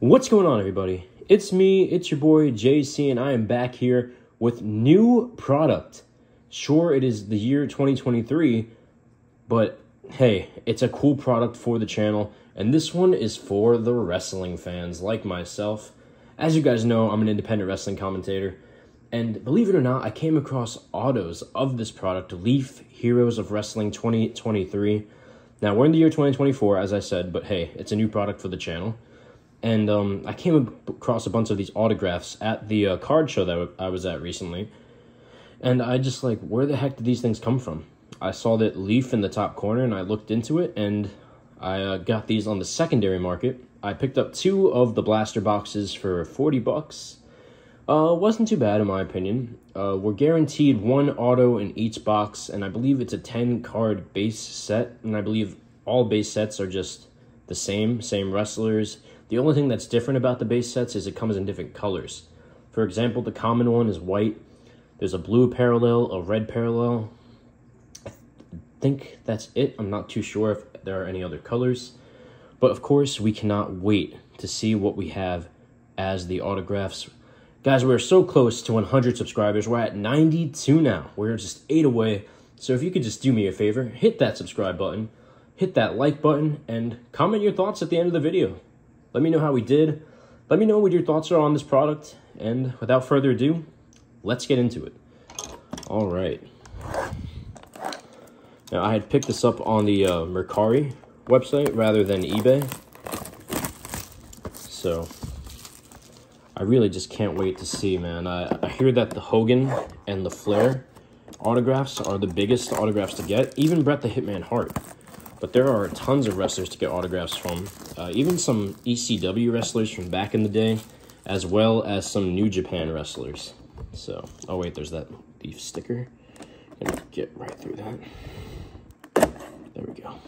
What's going on, everybody? It's me, it's your boy JC, and I am back here with new product. Sure, it is the year 2023, but hey, it's a cool product for the channel, and this one is for the wrestling fans like myself. As you guys know, I'm an independent wrestling commentator, and believe it or not, I came across autos of this product, Leaf Heroes of Wrestling 2023. Now, we're in the year 2024, as I said, but hey, it's a new product for the channel and um, I came across a bunch of these autographs at the uh, card show that I was at recently, and I just like, where the heck did these things come from? I saw that leaf in the top corner, and I looked into it, and I uh, got these on the secondary market. I picked up two of the blaster boxes for forty bucks. Uh, wasn't too bad in my opinion. Uh, we're guaranteed one auto in each box, and I believe it's a ten card base set, and I believe all base sets are just the same, same wrestlers the only thing that's different about the base sets is it comes in different colors. For example, the common one is white. There's a blue parallel, a red parallel. I think that's it. I'm not too sure if there are any other colors. But of course, we cannot wait to see what we have as the autographs. Guys, we're so close to 100 subscribers. We're at 92 now. We're just 8 away. So if you could just do me a favor, hit that subscribe button, hit that like button, and comment your thoughts at the end of the video. Let me know how we did. Let me know what your thoughts are on this product. And without further ado, let's get into it. All right. Now, I had picked this up on the uh, Mercari website rather than eBay. So, I really just can't wait to see, man. I, I hear that the Hogan and the Flair autographs are the biggest autographs to get. Even Bret the Hitman Hart. But there are tons of wrestlers to get autographs from. Uh, even some ECW wrestlers from back in the day, as well as some New Japan wrestlers. So, oh wait, there's that beef sticker. Gonna get right through that. There we go.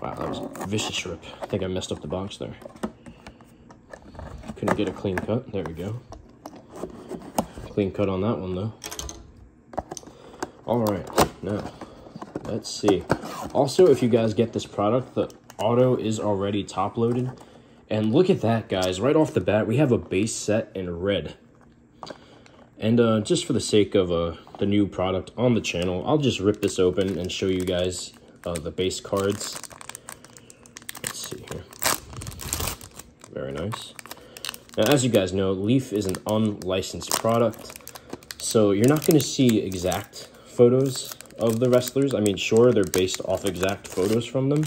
Wow, that was a vicious rip. I think I messed up the box there. Couldn't get a clean cut. There we go. Clean cut on that one, though. All right, now, let's see. Also, if you guys get this product, the auto is already top loaded. And look at that, guys. Right off the bat, we have a base set in red. And uh, just for the sake of uh, the new product on the channel, I'll just rip this open and show you guys uh, the base cards. Let's see here. Very nice. Now, as you guys know, Leaf is an unlicensed product, so you're not going to see exact photos of the wrestlers. I mean, sure, they're based off exact photos from them,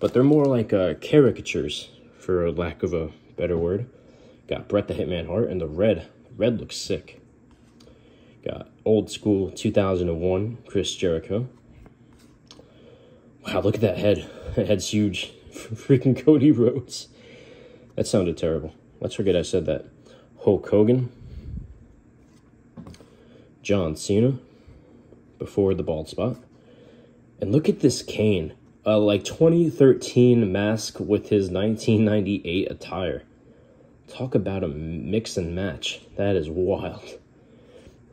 but they're more like uh, caricatures, for lack of a better word. Got Bret the Hitman Hart, and the red. Red looks sick. Got old school 2001 Chris Jericho. Wow, look at that head. That head's huge. Freaking Cody Rhodes. That sounded terrible. Let's forget I said that. Hulk Hogan. John Cena before the bald spot. And look at this Kane. Uh, like 2013 mask with his 1998 attire. Talk about a mix and match. That is wild.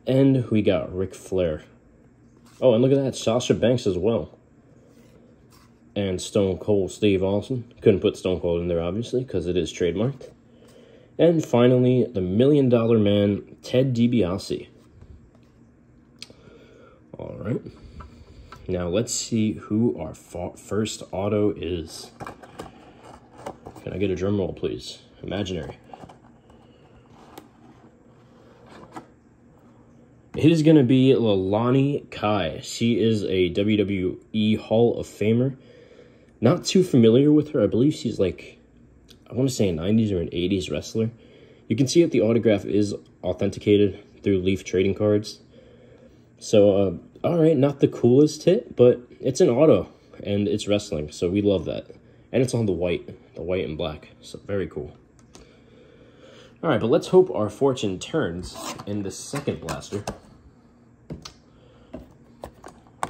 And we got Ric Flair. Oh, and look at that. Sasha Banks as well. And Stone Cold Steve Austin. Couldn't put Stone Cold in there, obviously, because it is trademarked. And finally, the Million Dollar Man, Ted DiBiase. Right. Now let's see who our first auto is. Can I get a drum roll, please? Imaginary. It is going to be Leilani Kai. She is a WWE Hall of Famer. Not too familiar with her. I believe she's like, I want to say a 90s or an 80s wrestler. You can see that the autograph is authenticated through Leaf trading cards. So, uh, all right, not the coolest hit, but it's an auto and it's wrestling, so we love that. And it's on the white, the white and black, so very cool. All right, but let's hope our fortune turns in the second blaster.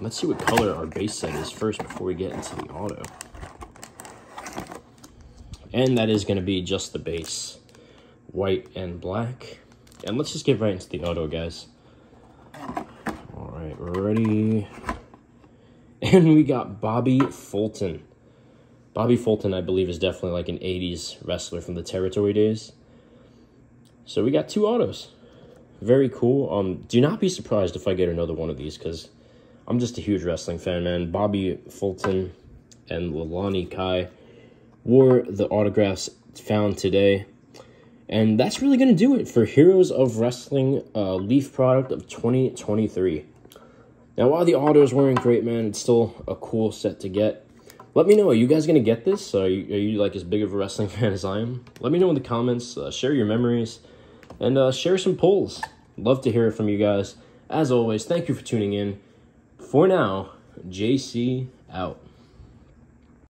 Let's see what color our base set is first before we get into the auto. And that is going to be just the base, white and black. And let's just get right into the auto, guys ready. And we got Bobby Fulton. Bobby Fulton, I believe, is definitely like an 80s wrestler from the territory days. So we got two autos. Very cool. Um, do not be surprised if I get another one of these because I'm just a huge wrestling fan, man. Bobby Fulton and Leilani Kai were the autographs found today. And that's really going to do it for Heroes of Wrestling uh, Leaf product of 2023. Now, while the autos weren't great, man, it's still a cool set to get. Let me know, are you guys going to get this? Are you, are you, like as big of a wrestling fan as I am? Let me know in the comments. Uh, share your memories and uh, share some polls. Love to hear it from you guys. As always, thank you for tuning in. For now, JC out.